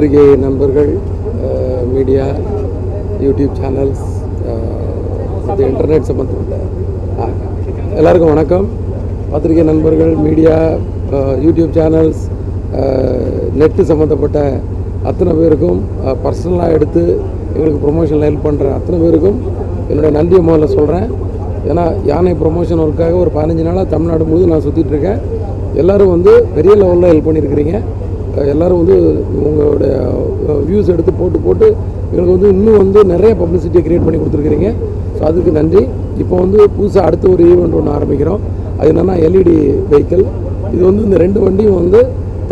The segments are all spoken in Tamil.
பத்திரிகை நண்பர்கள் மீடியா யூடியூப் சேனல்ஸ் மற்ற இன்டர்நெட் சம்மந்தப்பட்ட எல்லாருக்கும் வணக்கம். பத்திரிகை நண்பர்கள் மீடியா யூடியூப் சேனல்ஸ் நெட்டு சம்மந்தப்பட்ட அத்தனை பேருக்கும் பர்சனலாக எடுத்து எங்களுக்கு ப்ரொமோஷனில் ஹெல்ப் பண்ணுற அத்தனை பேருக்கும் என்னுடைய நன்றியை முதல்ல சொல்கிறேன் ஏன்னா யானை ப்ரொமோஷன் ஒர்க்காக ஒரு பதினஞ்சு நாளாக தமிழ்நாடு முழுவதும் நான் சுற்றிட்டு இருக்கேன். எல்லாரும் வந்து பெரிய லெவலில் ஹெல்ப் பண்ணியிருக்கிறீங்க எல்லாரும் வந்து உங்களுடைய வியூஸ் எடுத்து போட்டு போட்டு எங்களுக்கு வந்து இன்னும் வந்து நிறைய பப்ளிசிட்டியை க்ரியேட் பண்ணி கொடுத்துருக்கிறீங்க. ஸோ அதுக்கு நன்றி. இப்போ வந்து புதுசாக அடுத்த ஒரு ஈவெண்ட் ஒன்று ஆரம்பிக்கிறோம். அது என்னென்னா எல்இடி வெஹிக்கிள் இது வந்து இந்த ரெண்டு வண்டியும் வந்து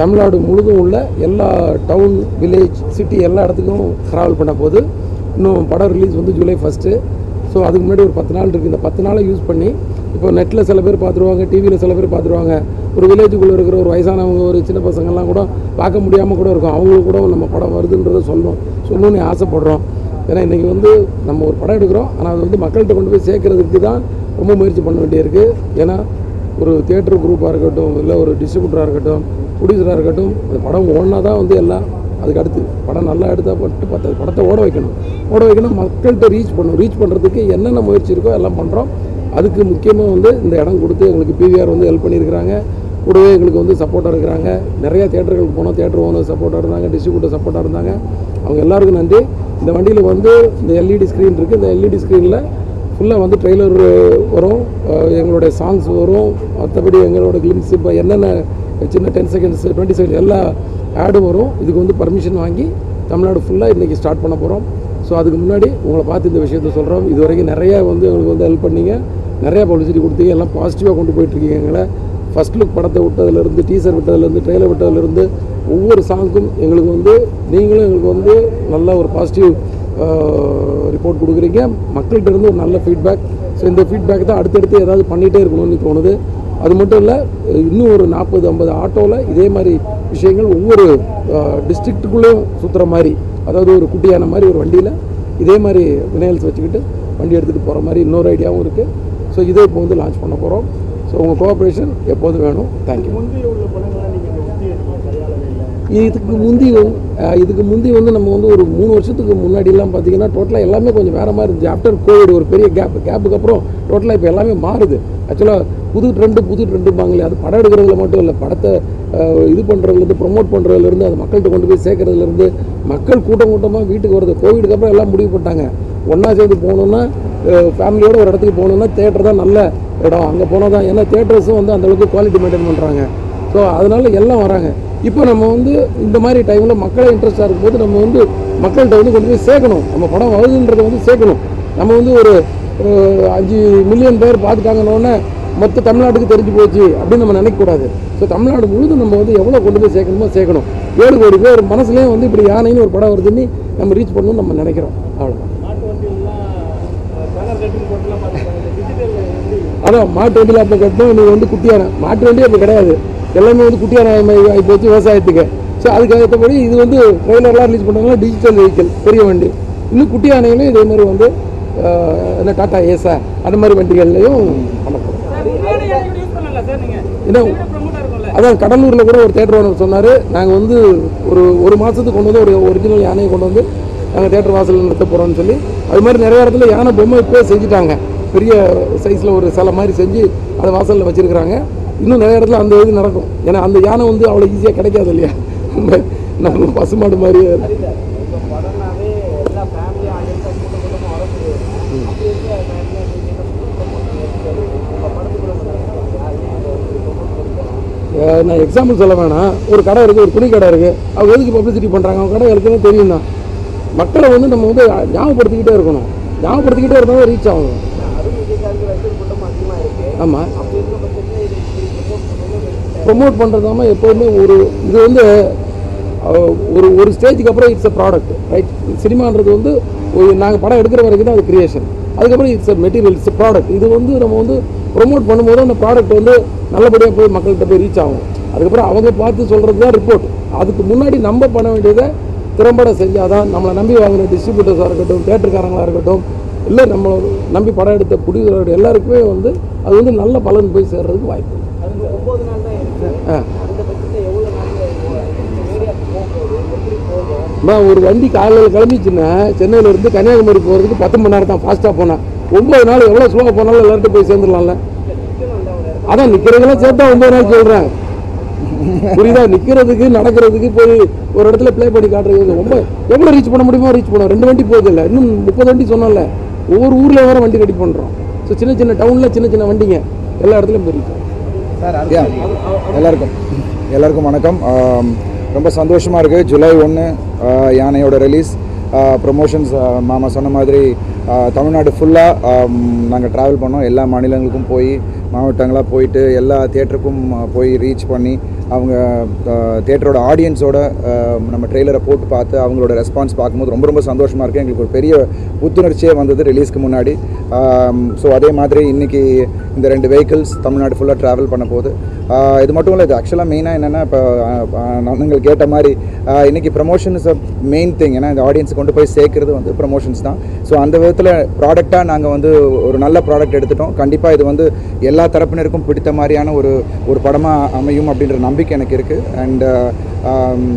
தமிழ்நாடு முழுதும் உள்ள எல்லா டவுன் வில்லேஜ் சிட்டி எல்லா இடத்துக்கும் ட்ராவல் பண்ண போது இன்னும் படம் ரிலீஸ் வந்து ஜூலை ஃபஸ்ட்டு ஸோ அதுக்கு முன்னாடி ஒரு பத்து நாள் இருக்குது இந்த பத்து நாளை யூஸ் பண்ணி இப்போ நெட்டில் சில பேர் பார்த்துருவாங்க டிவியில் சில பேர் பார்த்துருவாங்க. ஒரு வில்லேஜுக்குள்ளே இருக்கிற ஒரு வயசானவங்க ஒரு சின்ன பசங்கள்லாம் கூட பார்க்க முடியாமல் கூட இருக்கும். அவங்களுக்கு கூட நம்ம படம் வருதுன்றதை சொல்லணும் சொல்லணும்னு ஆசைப்படுறோம். ஏன்னா இன்றைக்கி வந்து நம்ம ஒரு படம் எடுக்கிறோம். ஆனால் அது வந்து மக்கள்கிட்ட கொண்டு போய் சேர்க்கறதுக்கு தான் ரொம்ப முயற்சி பண்ண வேண்டியிருக்கு. ஏன்னா ஒரு தியேட்டர் குரூப்பாக இருக்கட்டும் இல்லை ஒரு டிஸ்ட்ரிபியூட்டராக இருக்கட்டும் ப்ரொடியூசராக இருக்கட்டும் அந்த படம் ஓடினா தான் வந்து எல்லாம் அதுக்கு அடுத்து படம் நல்லா எடுத்தால் பட்டு பத்து படத்தை ஓட வைக்கணும். ஓட வைக்கணும். மக்கள்கிட்ட ரீச் பண்ணணும். ரீச் பண்ணுறதுக்கு என்னென்ன முயற்சி இருக்கோ எல்லாம் பண்ணுறோம் அதுக்கு முக்கியமாக வந்து இந்த இடம் கொடுத்து எங்களுக்கு பிவிஆர் வந்து ஹெல்ப் பண்ணியிருக்கிறாங்க. கூடவே எங்களுக்கு வந்து சப்போர்ட்டாக இருக்கிறாங்க. நிறைய தேட்டர்களுக்கு போனோம். தேட்டர் ஓனர் சப்போர்ட்டாக இருந்தாங்க டிஸ்ட்ரிபியூட்டர் சப்போர்ட்டாக இருந்தாங்க. அவங்க எல்லாருக்கும் நன்றி. இந்த வண்டியில் வந்து இந்த எல்இடி ஸ்க்ரீன் இருக்குது இந்த எல்இடி ஸ்க்ரீனில் ஃபுல்லாக வந்து ட்ரெய்லர் வரும். எங்களுடைய சாங்ஸ் வரும். மற்றபடி எங்களோட கிளிம்ஸ் இப்போ என்னென்ன சின்ன டென் செகண்ட்ஸ் டுவெண்ட்டி செகண்ட்ஸ் எல்லா ஆடும் வரும். இதுக்கு வந்து பர்மிஷன் வாங்கி தமிழ்நாடு ஃபுல்லாக இன்றைக்கி ஸ்டார்ட் பண்ண போகிறோம் ஸோ அதுக்கு முன்னாடி உங்களை பார்த்து இந்த விஷயத்த சொல்கிறோம் இது வரைக்கும் நிறையா வந்து எங்களுக்கு வந்து ஹெல்ப் பண்ணீங்க. நிறையா பப்ளிசிட்டி கொடுத்தீங்க. எல்லாம் பாசிட்டிவாக கொண்டு போயிட்டுருக்கீங்க எங்களை. ஃபஸ்ட் லுக் படத்தை விட்டதுலேருந்து டீசர் விட்டதுலேருந்து ட்ரெயிலர் விட்டதுலேருந்து ஒவ்வொரு சாங்க்கும் எங்களுக்கு வந்து நீங்களும் எங்களுக்கு வந்து நல்ல ஒரு பாசிட்டிவ் ரிப்போர்ட் கொடுக்குறீங்க. மக்கள்கிட்ட இருந்து ஒரு நல்ல ஃபீட்பேக் ஸோ இந்த ஃபீட்பேக் தான் அடுத்தடுத்து ஏதாவது பண்ணிகிட்டே இருக்கணும்னு தோணுது. அது மட்டும் இல்லை இன்னும் ஒரு நாற்பது ஐம்பது ஆட்டோவில் இதே மாதிரி விஷயங்கள் ஒவ்வொரு டிஸ்ட்ரிக்ட்டுக்குள்ளேயும் சுற்றுற மாதிரி அதாவது ஒரு குட்டியான மாதிரி ஒரு வண்டியில் இதே மாதிரி வினைல்ஸ் வச்சுக்கிட்டு வண்டி எடுத்துகிட்டு போகிற மாதிரி இன்னொரு ஐடியாவும் இருக்குது ஸோ இதை இப்போ வந்து லான்ச் பண்ண போகிறோம் ஸோ உங்கள் கோஆப்ரேஷன் எப்போதும் வேணும்? தேங்க்யூ இதுக்கு முந்தி இதுக்கு முந்தி வந்து நம்ம வந்து ஒரு மூணு வருஷத்துக்கு முன்னாடிலாம் பார்த்தீங்கன்னா டோட்டலாக எல்லாமே கொஞ்சம் வேறு மாதிரி இருந்துச்சு. ஆஃப்டர் கோவிட் ஒரு பெரிய கேப் கேப்புக்கு அப்புறம் டோட்டலாக இப்போ எல்லாமே மாறுது. ஆக்சுவலாக புது ட்ரெண்டு புது ட்ரெண்டுப்பாங்களே அது படம் எடுக்கிறதுல மட்டும் இல்லை படத்தை இது பண்ணுறதுலேருந்து ப்ரொமோட் பண்ணுறதுலேருந்து அது மக்கள்கிட்ட கொண்டு போய் சேர்க்குறதுலேருந்து மக்கள் கூட்டம் கூட்டமாக வீட்டுக்கு வருது கோவிடுக்கு அப்புறம் எல்லாம் முடிவு பண்ணிட்டாங்க. ஒன்றா சேர்ந்து போகணுன்னா ஃபேமிலியோடு ஒரு இடத்துக்கு போகணுன்னா தேட்டர் தான் நல்ல இடம். அங்கே போனால் தான் ஏன்னா தேட்டர்ஸும் வந்து அந்தளவுக்கு குவாலிட்டி மெயின்டைன் பண்ணுறாங்க ஸோ அதனால எல்லாம் வராங்க. இப்போ நம்ம வந்து இந்த மாதிரி டைமில் மக்களே இன்ட்ரெஸ்டாக இருக்கும்போது நம்ம வந்து மக்கள்கிட்ட வந்து கொண்டு போய் சேர்க்கணும். நம்ம படம் வருதுன்றதை வந்து சேர்க்கணும். நம்ம வந்து ஒரு அஞ்சு மில்லியன் பேர் பார்த்துட்டாங்கன்னொன்னே மொத்த தமிழ்நாட்டுக்கு தெரிஞ்சு போச்சு அப்படின்னு நம்ம நினைக்கக்கூடாது. ஸோ தமிழ்நாடு முழுதும் நம்ம வந்து எவ்வளோ கொண்டு போய் சேர்க்கணுமோ சேர்க்கணும். ஏழு கோடி பேர் மனசுலேயே வந்து இப்படி யானைன்னு ஒரு படம் வருதுன்னு நம்ம ரீச் பண்ணணும்னு நம்ம நினைக்கிறோம். அவ்வளோதான் அதான் மாட்டு வண்டியில் அப்போ கட்டணும் நீங்கள் வந்து குட்டியான மாட்டு வண்டி அப்போ கிடையாது. எல்லாமே வந்து குட்டியான போச்சு விவசாயத்துக்கு. ஸோ அதுக்கு ஏற்றபடி இது வந்து ட்ரெயிலர்லாம் ரிலீஸ் பண்ணாங்கன்னா டிஜிட்டல் வெஹிக்கிள் பெரிய வண்டி. இன்னும் குட்டி யானைகளும் இதே மாதிரி வந்து என்ன டாட்டா ஏசா அந்த மாதிரி வண்டிகள்லையும் என்ன அதான் கடலூரில் கூட ஒரு தேட்டர் ஓனர் சொன்னார் நாங்கள் வந்து ஒரு ஒரு மாதத்துக்கு கொண்டு வந்து ஒரு ஒரிஜினல் யானையை கொண்டு வந்து நாங்கள் தேட்டர் வாசலில் நிறுத்த போகிறோம்னு சொல்லி அது மாதிரி நிறைய இடத்துல யானை பொம்மை இப்போ செஞ்சுட்டாங்க. பெரிய சைஸில் ஒரு சிலை மாதிரி செஞ்சு அதை வாசலில் வச்சுருக்குறாங்க. இன்னும் நிறைய இடத்துல அந்த இது நடக்கும். ஏன்னா அந்த யானை வந்து அவ்வளோ ஈஸியாக கிடைக்காது இல்லையா? நம்ம நம்ம பசுமாடு மாதிரியே இப்போ படம்னாவே எல்லா ஃபேமிலியாக ஆடியன்ஸாக கூட்ட கூட்டமாக வரக்கூடிய அப்படி இருக்க நேரத்தில் நீங்கள் என்ன உங்கள் படத்துக்குள்ள அஹ் நான் எக்ஸாம்பிள் சொல்ல வேணாம். ஒரு கடை இருக்குது ஒரு துணி கடை இருக்குது அவங்க எதுக்கு பப்ளிசிட்டி பண்ணுறாங்க அவங்க கடை இருக்குன்னு தெரியும் தான் மக்களை வந்து நம்ம வந்து ஞாபகப்படுத்திக்கிட்டே இருக்கணும். ஞாபகப்படுத்திக்கிட்டே இருந்தால் ரீச் ஆகும். ஆமாம் ப்ரொமோட் பண்ணுறதாம எப்போவுமே ஒரு இது வந்து ஒரு ஒரு ஸ்டேஜுக்கு அப்புறம் இட்ஸ் அ ப்ராடக்ட் ரைட் சினிமான்றது வந்து நாங்கள் படம் எடுக்கிற வரைக்கும் தான் அது கிரியேஷன் அதுக்கப்புறம் it's a material it's product இது வந்து நம்ம வந்து ப்ரொமோட் பண்ணும்போது அந்த ப்ராடக்ட் வந்து நல்லபடியாக போய் மக்கள்கிட்ட போய் ரீச் ஆகும். அதுக்கப்புறம் அவங்க பார்த்து சொல்கிறது தான் ரிப்போர்ட் அதுக்கு முன்னாடி நம்ம பண்ண வேண்டியதை திறம்பட செஞ்சால் தான் நம்மளை நம்பி வாங்கின டிஸ்ட்ரிபியூட்டர்ஸாக இருக்கட்டும் தேட்டருக்காரங்களாக இருக்கட்டும் இல்லை நம்ம நம்பி படம் எடுத்த ப்ரொடியூசர் எல்லாருக்குமே வந்து அது வந்து நல்ல பலன் போய் சேர்றதுக்கு வாய்ப்பு ஒரு வண்டி காலையில் கிளம்பிச்சுன்னா சென்னையில இருந்து கன்னியாகுமரி போகிறதுக்கு பத்து மணி நேரம் தான் ஃபாஸ்ட்டாக போனேன் ஒன்பது நாள் எவ்வளோ ஸ்லோவாக போனாலும் எல்லார்ட்டும் போய் சேர்ந்துடலாம்ல. அதான் நிற்கிறதெல்லாம் சேர்த்தா ஒன்பது நாள் சொல்கிறேன் புரியுதா? நிற்கிறதுக்கு நடக்கிறதுக்கு போய் ஒரு இடத்துல ப்ளே பண்ணி காட்டுறது ரொம்ப எவ்வளோ ரீச் பண்ண முடியுமோ ரீச் பண்ணுவோம் ரெண்டு வண்டி போகுது இல்லை. இன்னும் முப்பது வண்டி சொன்னோம்ல. ஒவ்வொரு ஊரில் வேறு வண்டி ரெடி பண்ணுறோம் ஸோ சின்ன சின்ன டவுனில் சின்ன சின்ன வண்டிங்க. எல்லா இடத்துலையும் போய் ரீச் ஆகும் யா எல்லாருக்கும். எல்லாருக்கும் வணக்கம். ரொம்ப சந்தோஷமாக இருக்குது ஜூலை ஒன்று யானையோட ரிலீஸ் ப்ரொமோஷன்ஸ் மாமா சொன்ன மாதிரி தமிழ்நாடு ஃபுல்லாக நாங்கள் ட்ராவல் பண்ணோம். எல்லா மாநிலங்களுக்கும் போய் மாவட்டங்களாக போயிட்டு எல்லா தேட்டருக்கும் போய் ரீச் பண்ணி அவங்க தேட்டரோட ஆடியன்ஸோட நம்ம ட்ரெய்லரை போட்டு பார்த்து அவங்களோட ரெஸ்பான்ஸ் பார்க்கும்போது ரொம்ப ரொம்ப சந்தோஷமாக இருக்குது எங்களுக்கு ஒரு பெரிய புத்துணர்ச்சியே வந்தது ரிலீஸ்க்கு முன்னாடி. ஸோ அதே மாதிரி இன்றைக்கி இந்த ரெண்டு வெஹிக்கிள்ஸ் தமிழ்நாடு ஃபுல்லாக ட்ராவல் பண்ண போகுது. இது மட்டும் இல்லை இது ஆக்சுவலாக மெயினாக என்னென்னா இப்போ நீங்கள் கேட்ட மாதிரி இன்றைக்கி இன்னைக்கு promotion is a main thing ஏன்னா இந்த ஆடியன்ஸ் கொண்டு போய் சேர்க்குறது வந்து ப்ரமோஷன்ஸ் தான். ஸோ அந்த விதத்தில் ப்ராடக்டாக நாங்கள் வந்து ஒரு நல்ல ப்ராடக்ட் எடுத்துட்டோம். கண்டிப்பாக இது வந்து எல்லா எல்லா தரப்பினருக்கும் பிடித்த மாதிரியான ஒரு ஒரு படமாக அமையும் அப்படின்ற நம்பிக்கை எனக்கு இருக்குது அண்ட்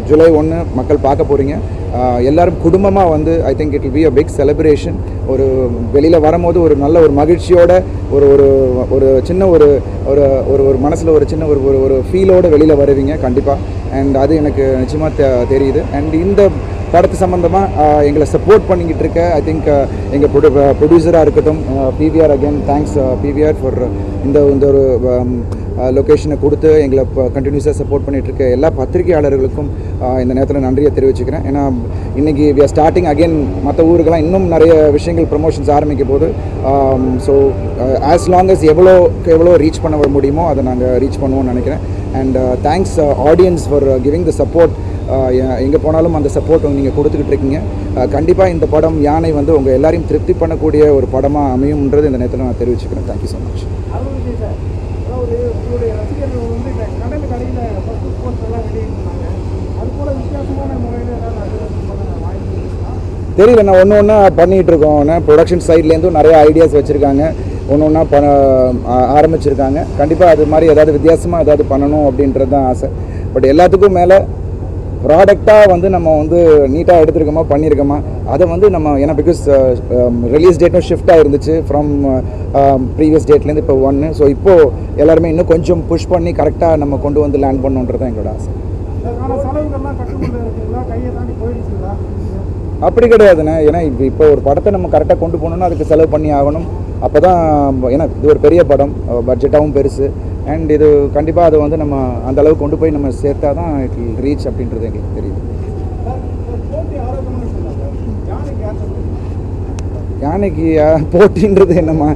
ஜூலை uh, um, ஒன்று மக்கள் பார்க்க போகிறீங்க uh, எல்லாரும் குடும்பமாக வந்து I think it will be a big celebration ஒரு வெளியில் வரும்போது ஒரு நல்ல ஒரு மகிழ்ச்சியோட ஒரு ஒரு ஒரு சின்ன ஒரு ஒரு ஒரு ஒரு மனசில் ஒரு சின்ன ஒரு ஒரு ஒரு வெளியில் வருவீங்க கண்டிப்பாக அண்ட் அது எனக்கு நிச்சயமாக தெ தெரியுது. அண்ட் இந்த படத்து சம்மந்தமாக எங்களை சப்போர்ட் பண்ணிக்கிட்டு இருக்க. ஐ திங்க் எங்கள் ப்ரொடியூ ப்ரொடியூசராக இருக்கட்டும் PVR again thanks PVR for இந்த இந்த ஒரு லொக்கேஷனை கொடுத்து எங்களை கண்டினியூஸாக சப்போர்ட் பண்ணிகிட்டு இருக்க எல்லா பத்திரிகையாளர்களுக்கும் இந்த நேரத்தில் நன்றியை தெரிவிச்சுக்கிறேன். ஏன்னா இன்னைக்கு வி ஆர் ஸ்டார்டிங் அகைன் மற்ற ஊருக்கெல்லாம் இன்னும் நிறைய விஷயங்கள் ப்ரமோஷன்ஸ் ஆரம்பிக்க போது ஸோ ஆஸ் லாங் அஸ் எவ்வளோ எவ்வளோ ரீச் பண்ண முடியுமோ அதை நாங்கள் ரீச் பண்ணுவோம்னு நினைக்கிறேன். And thanks audience for giving the support எங்கே போனாலும் அந்த சப்போர்ட் நீங்கள் கொடுத்துக்கிட்டு இருக்கீங்க. கண்டிப்பாக இந்த படம் யானை வந்து உங்கள் எல்லாரையும் திருப்தி பண்ணக்கூடிய ஒரு படமாக அமையும்ன்றது இந்த நேரத்தில் நான் தெரிவிச்சுக்கிறேன். தேங்க்யூ ஸோ மச் தெரியல நான் ஒன்று ஒன்றா பண்ணிகிட்டு இருக்கோம். ப்ரொடக்ஷன் சைட்லேருந்தும் நிறைய ஐடியாஸ் வச்சுருக்காங்க. ஒன்று ஒன்றா ப ஆரம்பிச்சிருக்காங்க. கண்டிப்பாக அது மாதிரி ஏதாவது வித்தியாசமாக ஏதாவது பண்ணணும் அப்படின்றது தான் ஆசை. பட் எல்லாத்துக்கும் மேலே ப்ராடக்டாக வந்து நம்ம வந்து நீட்டாக எடுத்திருக்கோமா பண்ணியிருக்கோமா அதை வந்து நம்ம ஏன்னா பிகாஸ் ரிலீஸ் டேட்டும் ஷிஃப்ட் ஆயிருந்துச்சு ஃப்ரம் ப்ரீவியஸ் டேட்லேருந்து இப்போ ஒன்று ஸோ இப்போது எல்லாருமே இன்னும் கொஞ்சம் புஷ் பண்ணி கரெக்டாக நம்ம கொண்டு வந்து லேண்ட் பண்ணணுன்றது தான் எங்களோட ஆசை. அப்படி கிடையாதுண்ணே. ஏன்னா இப்போ இப்போ ஒரு படத்தை நம்ம கரெக்டாக கொண்டு போகணுன்னா அதுக்கு செலவு பண்ணி ஆகணும். அப்போ தான் ஏன்னா இது ஒரு பெரிய படம் பட்ஜெட்டாகவும் பெருசு. அண்ட் இது கண்டிப்பாக அதை வந்து நம்ம அந்த அளவுக்கு கொண்டு போய் நம்ம சேர்த்தா தான் இட் ரீச் அப்படின்றது எங்களுக்கு தெரியுது. யானைக்கு போட்டின்றது என்னம்மா?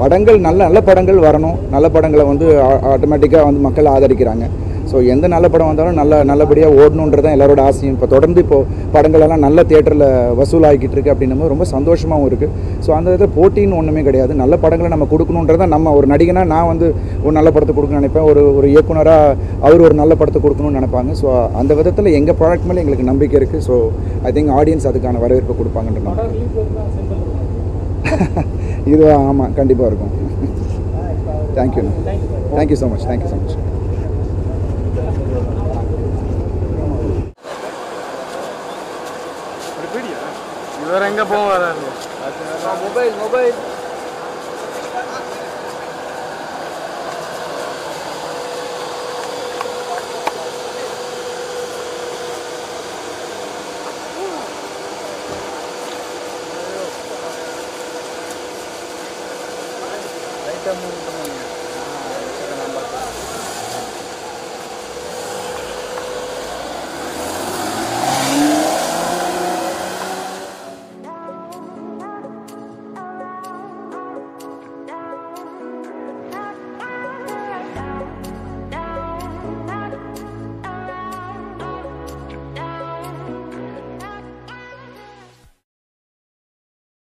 படங்கள் நல்ல நல்ல படங்கள் வரணும். நல்ல படங்களை வந்து ஆட்டோமேட்டிக்காக வந்து மக்கள் ஆதரிக்கிறாங்க. ஸோ எந்த நல்ல படம் வந்தாலும் நல்ல நல்லபடியாக ஓடணுன்றது தான் எல்லாரோட ஆசையும். இப்போ தொடர்ந்து இப்போது படங்கள் எல்லாம் நல்ல தேட்டரில் வசூலாகிக்கிட்டு இருக்கு அப்படின்னும் ரொம்ப சந்தோஷமாகவும் இருக்குது ஸோ அந்த இதில் போட்டின்னு ஒன்றுமே கிடையாது. நல்ல படங்களை நம்ம கொடுக்கணுன்றது தான் நம்ம ஒரு நடிகனா நான் வந்து ஒரு நல்ல படத்தை கொடுக்கணும்னு நினைப்பேன். ஒரு ஒரு இயக்குனராக அவர் ஒரு நல்ல படத்தை கொடுக்கணும்னு நினைப்பாங்க. ஸோ அந்த விதத்தில் எங்கள் ப்ராடக்ட் மேலே எங்களுக்கு நம்பிக்கை இருக்குது ஸோ ஐ திங்க் ஆடியன்ஸ் அதுக்கான வரவேற்பு கொடுப்பாங்கன்ற இது ஆமாம் கண்டிப்பாக இருக்கும். Thank you thank you so much thank you so much వివరంగా పోవాలండి మొబైల్ మొబైల్